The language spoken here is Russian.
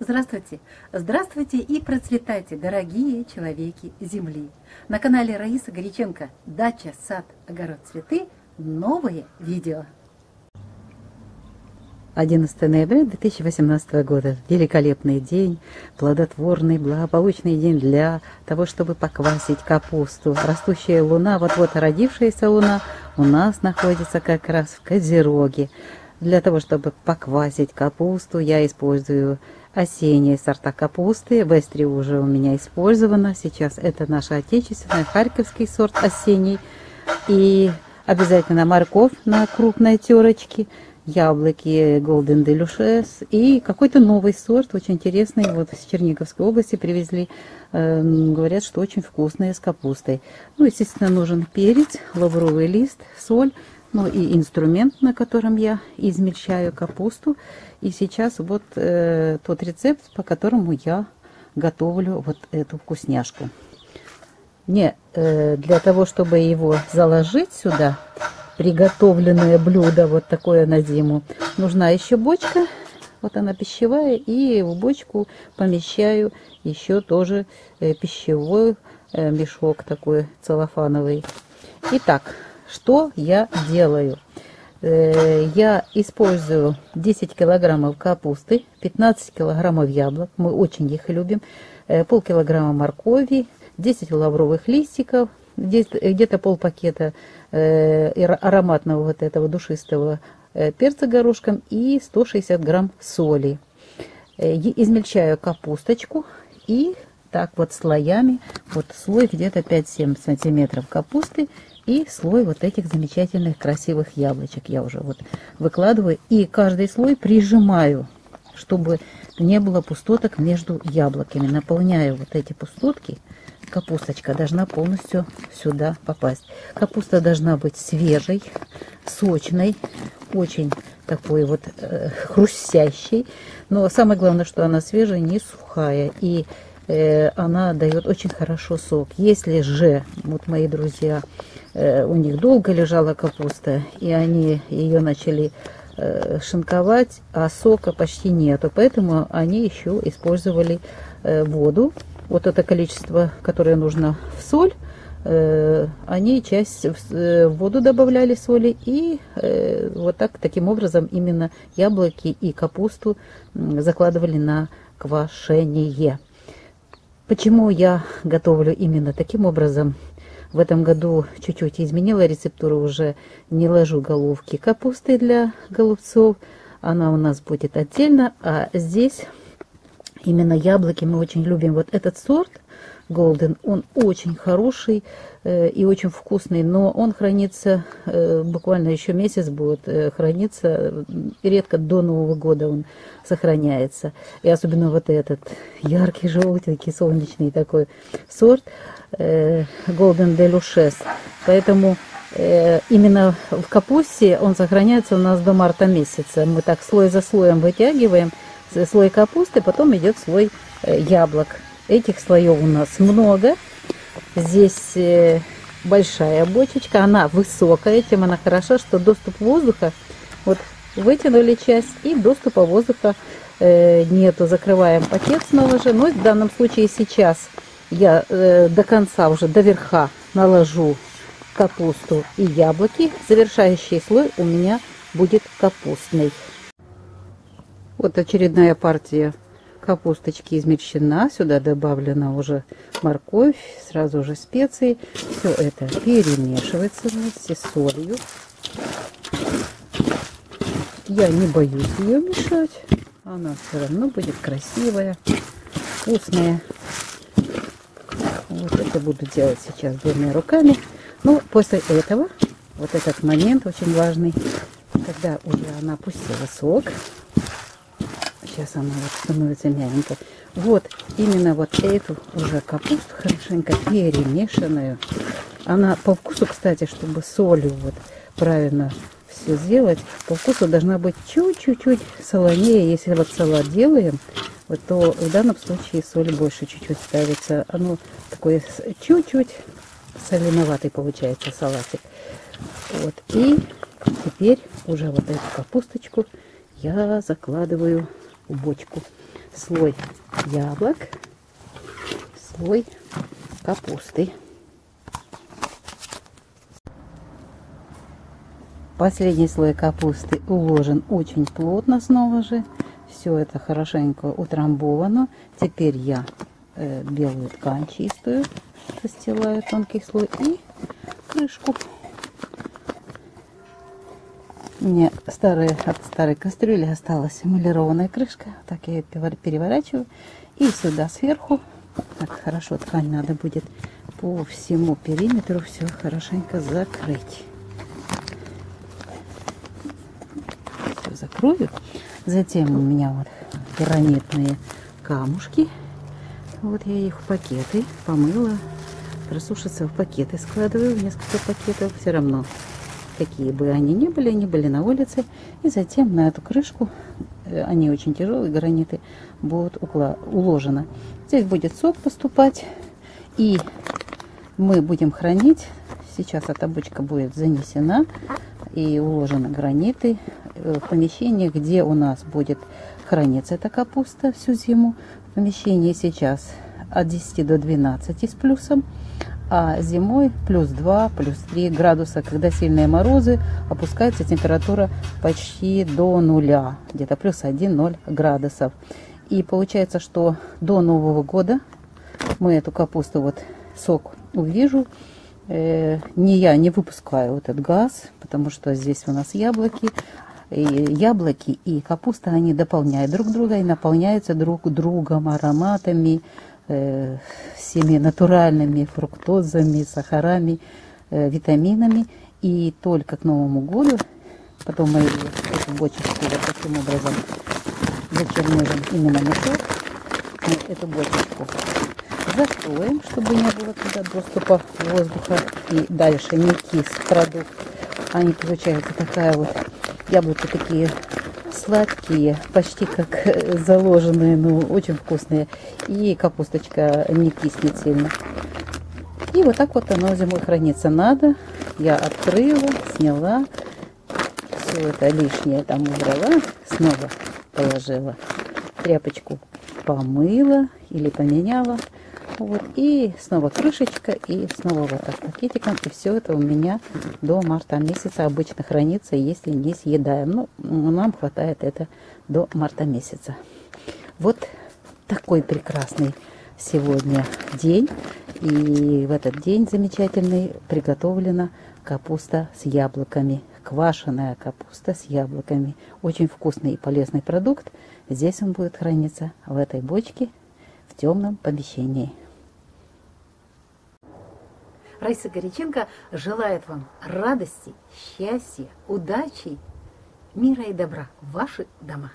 Здравствуйте! Здравствуйте и процветайте, дорогие человеки Земли! На канале Раиса Горяченко «Дача, сад, огород, цветы» новое видео. 11 ноября 2018 года. Великолепный день, плодотворный, благополучный день для того, чтобы поквасить капусту. Растущая луна, вот-вот родившаяся луна, у нас находится как раз в Козероге. Для того, чтобы поквасить капусту, я использую осенние сорта капусты. Вестри уже у меня использовано. Сейчас это наша отечественная, харьковский сорт осенний. И обязательно морковь на крупной терочке, яблоки Golden Deluches и какой-то новый сорт, очень интересный, вот с Черниговской области привезли, э, говорят, что очень вкусные с капустой. Ну, естественно, нужен перец, лавровый лист, соль, ну и инструмент, на котором я измельчаю капусту. И сейчас вот э, тот рецепт, по которому я готовлю вот эту вкусняшку. Мне э, для того, чтобы его заложить сюда, приготовленное блюдо, вот такое на зиму, нужна еще бочка. Вот она пищевая, и в бочку помещаю еще тоже э, пищевой э, мешок такой целлофановый. Итак, что я делаю? Э, я использую 10 килограммов капусты, 15 килограммов яблок, мы очень их любим, э, полкилограмма моркови, 10 лавровых листиков, где-то полпакета э, ароматного вот этого душистого перца горошком и 160 грамм соли. Измельчаю капусточку и так вот слоями, вот слой где-то 5-7 сантиметров капусты и слой вот этих замечательных красивых яблочек я уже вот выкладываю. И каждый слой прижимаю, чтобы не было пустоток между яблоками. Наполняю вот эти пустотки. Капусточка должна полностью сюда попасть. Капуста должна быть свежей, сочной, очень такой вот э, хрустящей. Но самое главное, что она свежая, не сухая. И э, она дает очень хорошо сок. Если же, вот мои друзья, у них долго лежала капуста, и они ее начали э, шинковать, а сока почти нету. Поэтому они еще использовали э, воду. Вот это количество, которое нужно в соль, они часть в воду добавляли соли и вот так таким образом именно яблоки и капусту закладывали на квашение. Почему я готовлю именно таким образом? В этом году чуть-чуть изменила рецептуру, уже не ложу головки капусты для голубцов. Она у нас будет отдельно, а здесь именно яблоки мы очень любим. Вот этот сорт Golden, он очень хороший э, и очень вкусный, но он хранится, э, буквально еще месяц будет э, храниться, редко до Нового года он сохраняется. И особенно вот этот яркий, желтенький, солнечный такой сорт, Golden Deluches. Поэтому э, именно в капусте он сохраняется у нас до марта месяца. Мы так слой за слоем вытягиваем слой капусты, потом идет слой э, яблок. Этих слоев у нас много. Здесь большая бочечка, она высокая, тем она хороша, что доступ воздуха, вот вытянули часть и доступа воздуха нету. Закрываем пакет снова же, но в данном случае сейчас я э, до конца уже до верха наложу капусту и яблоки. Завершающий слой у меня будет капустный. Вот очередная партия капусточки измельчена. Сюда добавлена уже морковь, сразу же специи. Все это перемешивается вместе с солью. Я не боюсь ее мешать. Она все равно будет красивая, вкусная. Вот это буду делать сейчас двумя руками. Ну, после этого, вот этот момент очень важный, когда уже она пустила сок. Сейчас она вот становится мягенькой. Вот именно вот эту уже капусту хорошенько перемешанную. Она по вкусу, кстати, чтобы солью вот правильно все сделать, по вкусу должна быть чуть-чуть солонее. Если вот салат делаем, вот, то в данном случае соль больше чуть-чуть ставится. Оно такое чуть-чуть соленоватый получается салатик. Вот. И теперь уже вот эту капусточку я закладываю в бочку. слой яблок, слой капусты. Последний слой капусты уложен очень плотно снова же. Все это хорошенько утрамбовано. Теперь я э, белую ткань чистую застилаю тонкий слой и крышку. У меня старая, от старой кастрюли осталась эмалированная крышка. Так я ее переворачиваю. И сюда сверху, так хорошо ткань надо будет по всему периметру все хорошенько закрыть. Все закрою. Затем у меня вот гранитные камушки. Вот я их в пакеты помыла. Просушатся в пакеты складываю, в несколько пакетов. Все равно, какие бы они ни были, они были на улице. И затем на эту крышку, э, они очень тяжелые, граниты, будут уложены. Здесь будет сок поступать. И мы будем хранить. Сейчас эта бочка будет занесена и уложены граниты э, в помещении, где у нас будет храниться эта капуста всю зиму. В помещении сейчас от 10 до 12 с плюсом, а зимой плюс 2, плюс 3 градуса, когда сильные морозы, опускается температура почти до нуля, где-то плюс 1-0 градусов. И получается, что до Нового года мы эту капусту, вот сок увижу, э, не я не выпускаю этот газ, потому что здесь у нас яблоки, яблоки и капуста, они дополняют друг друга и наполняются друг другом ароматами, э, всеми натуральными фруктозами, сахарами, э, витаминами. И только к Новому году, потом мы эту бочечку вот таким образом зачернуем именно мешок, мы эту бочечку закроем, чтобы не было туда доступа воздуха и дальше не кис продукт. Они получается такая вот, яблоки такие сладкие, почти как заложенные, но очень вкусные. И капусточка не киснет сильно. И вот так вот оно зимой хранится надо. Я открыла, сняла, все это лишнее там убрала, снова положила тряпочку, помыла или поменяла. Вот, и снова крышечка, и снова вот так пакетиком. И все это у меня до марта месяца обычно хранится, если не съедаем. Ну, нам хватает это до марта месяца. Вот такой прекрасный сегодня день. И в этот день замечательный приготовлена капуста с яблоками. Квашеная капуста с яблоками. Очень вкусный и полезный продукт. Здесь он будет храниться в этой бочке в темном помещении. Раиса Горяченко желает вам радости, счастья, удачи, мира и добра в ваши дома.